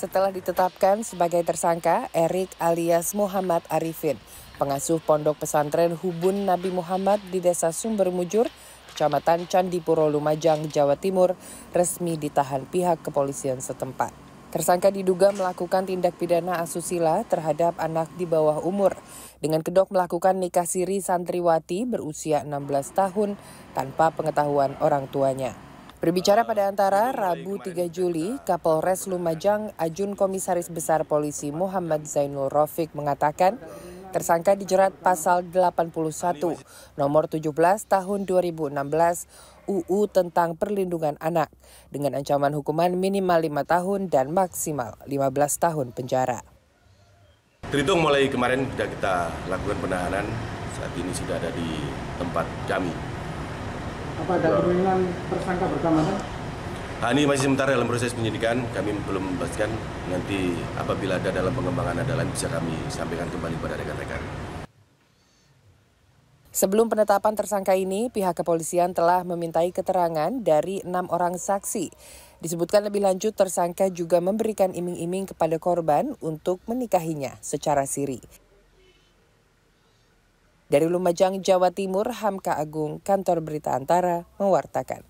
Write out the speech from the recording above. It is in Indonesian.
Setelah ditetapkan sebagai tersangka, Erik alias Muhammad Arifin, pengasuh pondok pesantren Hubun Nabi Muhammad di Desa Sumber Mujur, Kecamatan Candipuro Lumajang, Jawa Timur, resmi ditahan pihak kepolisian setempat. Tersangka diduga melakukan tindak pidana asusila terhadap anak di bawah umur dengan kedok melakukan nikah siri santriwati berusia 16 tahun tanpa pengetahuan orang tuanya. Berbicara pada antara Rabu 3 Juli, Kapolres Lumajang Ajun Komisaris Besar Polisi Muhammad Zainul Rofik mengatakan tersangka dijerat pasal 81 nomor 17 tahun 2016 UU tentang perlindungan anak dengan ancaman hukuman minimal 5 tahun dan maksimal 15 tahun penjara. Terhitung mulai kemarin sudah kita lakukan penahanan, saat ini sudah ada di tempat kami apa ada kemungkinan tersangka bersama kan? Nah, ini masih sementara dalam proses penyidikan, kami belum membagikan Nanti apabila ada dalam pengembangan ada lain bisa kami sampaikan kembali pada rekan-rekan. Sebelum penetapan tersangka ini, pihak kepolisian telah memintai keterangan dari enam orang saksi. Disebutkan lebih lanjut, tersangka juga memberikan iming-iming kepada korban untuk menikahinya secara siri. Dari Lumajang, Jawa Timur, Hamka Agung, Kantor Berita Antara, mewartakan.